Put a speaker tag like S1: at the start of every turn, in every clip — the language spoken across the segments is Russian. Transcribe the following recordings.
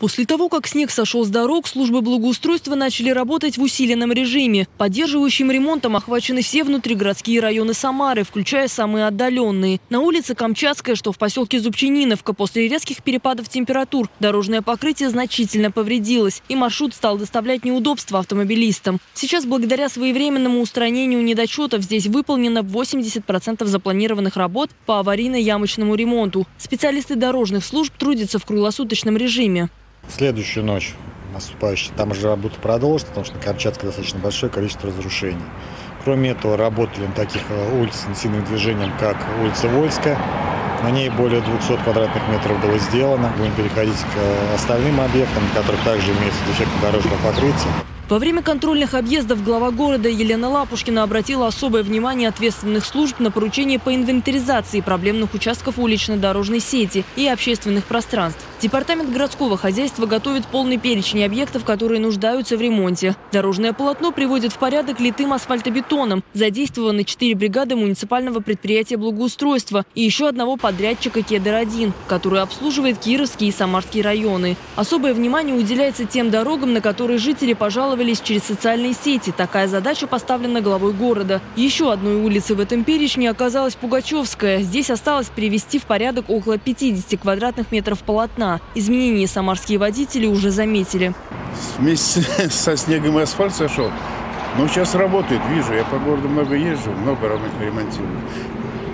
S1: После того, как снег сошел с дорог, службы благоустройства начали работать в усиленном режиме. Поддерживающим ремонтом охвачены все внутригородские районы Самары, включая самые отдаленные. На улице Камчатская, что в поселке Зубчининовка, после резких перепадов температур дорожное покрытие значительно повредилось, и маршрут стал доставлять неудобства автомобилистам. Сейчас, благодаря своевременному устранению недочетов, здесь выполнено 80% запланированных работ по аварийно-ямочному ремонту. Специалисты дорожных служб трудятся в круглосуточном режиме
S2: следующую ночь наступающей там же работа продолжится, потому что на Камчатке достаточно большое количество разрушений. Кроме этого, работали на таких э, улицах интенсивным движением, как улица Вольская. На ней более 200 квадратных метров было сделано. Будем переходить к э, остальным объектам, на которых также имеются дефекты дорожного покрытия.
S1: Во время контрольных объездов глава города Елена Лапушкина обратила особое внимание ответственных служб на поручение по инвентаризации проблемных участков улично-дорожной сети и общественных пространств. Департамент городского хозяйства готовит полный перечень объектов, которые нуждаются в ремонте. Дорожное полотно приводит в порядок литым асфальтобетоном. Задействованы четыре бригады муниципального предприятия благоустройства и еще одного подрядчика «Кедр-1», который обслуживает Кировские и Самарские районы. Особое внимание уделяется тем дорогам, на которые жители пожаловали рекламировались через социальные сети. Такая задача поставлена главой города. Еще одной улицей в этом перечне оказалась Пугачевская. Здесь осталось привести в порядок около 50 квадратных метров полотна. Изменения самарские водители уже заметили.
S3: Вместе со снегом и асфальт сошел. Но сейчас работает, вижу. Я по городу много езжу, много ремонтирую.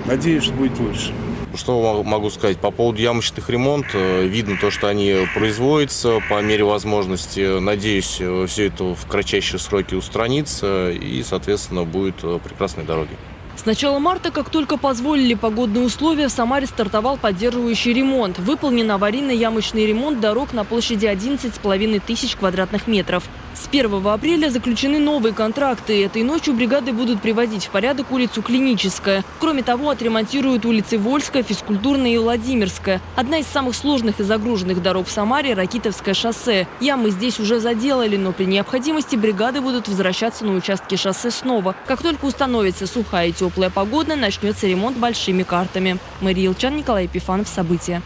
S3: Надеюсь, что будет лучше.
S4: Что могу сказать? По поводу ямочных ремонт, э, видно то, что они производятся по мере возможности. Надеюсь, э, все это в кратчайшие сроки устранится и, соответственно, будут э, прекрасные дороги.
S1: С начала марта, как только позволили погодные условия, в Самаре стартовал поддерживающий ремонт. Выполнен аварийно-ямочный ремонт дорог на площади 11,5 тысяч квадратных метров. С 1 апреля заключены новые контракты. Этой ночью бригады будут приводить в порядок улицу Клиническая. Кроме того, отремонтируют улицы Вольская, Физкультурная и Владимирская. Одна из самых сложных и загруженных дорог в Самаре – Ракитовское шоссе. Ямы здесь уже заделали, но при необходимости бригады будут возвращаться на участки шоссе снова. Как только установится сухая и теплая погода, начнется ремонт большими картами. Мария Илчан, Николай Епифанов. События.